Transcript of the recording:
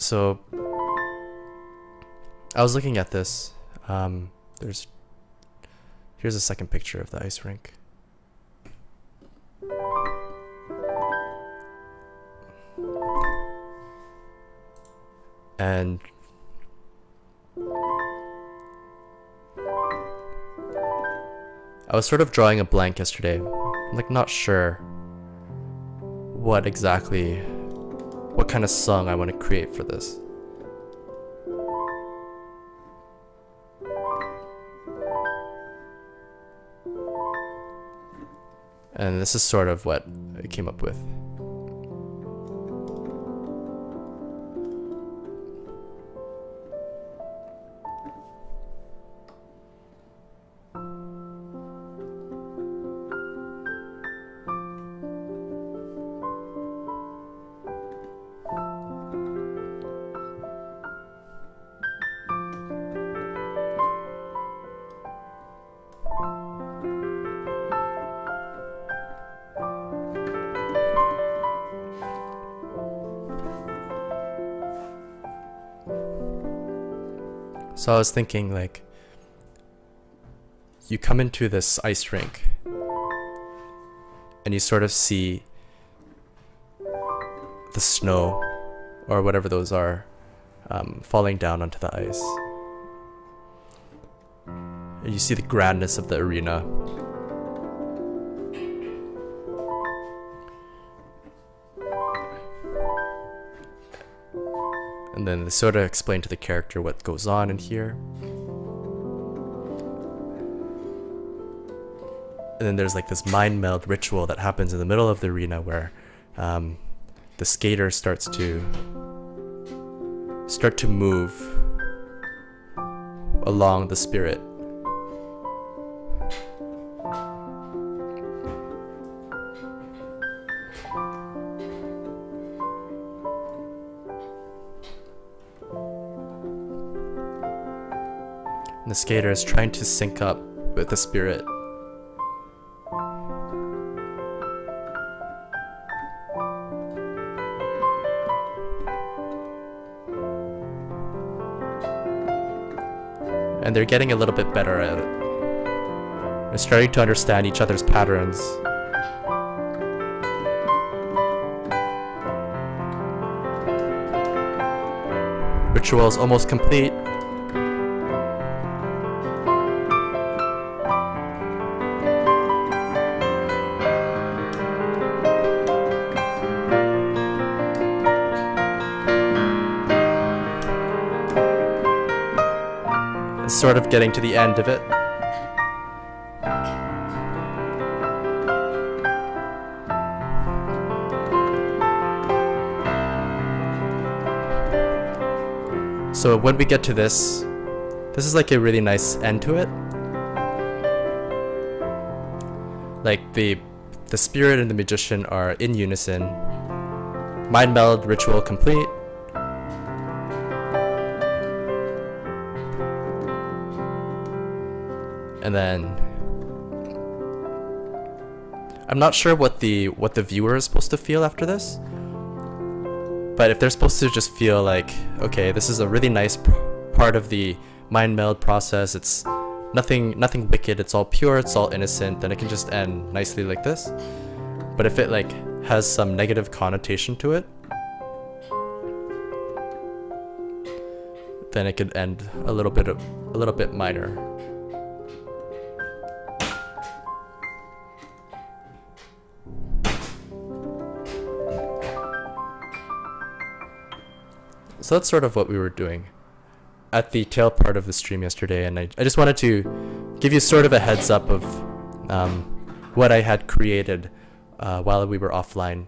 so I was looking at this. Um, there's here's a second picture of the ice rink. And I was sort of drawing a blank yesterday. I'm like not sure what exactly what kind of song I want to create for this. And this is sort of what I came up with. So I was thinking like you come into this ice rink and you sort of see the snow or whatever those are um, falling down onto the ice. And you see the grandness of the arena. And then they sort of explain to the character what goes on in here. And then there's like this mind meld ritual that happens in the middle of the arena where um, the skater starts to start to move along the spirit. The skater is trying to sync up with the spirit. And they're getting a little bit better at it. They're starting to understand each other's patterns. Ritual is almost complete. Sort of getting to the end of it. So when we get to this, this is like a really nice end to it. Like the the spirit and the magician are in unison. Mind meld ritual complete. And then I'm not sure what the what the viewer is supposed to feel after this. But if they're supposed to just feel like, okay, this is a really nice part of the mind meld process. It's nothing nothing wicked. It's all pure. It's all innocent. Then it can just end nicely like this. But if it like has some negative connotation to it, then it could end a little bit of a little bit minor. So that's sort of what we were doing at the tail part of the stream yesterday, and I, I just wanted to give you sort of a heads up of um, what I had created uh, while we were offline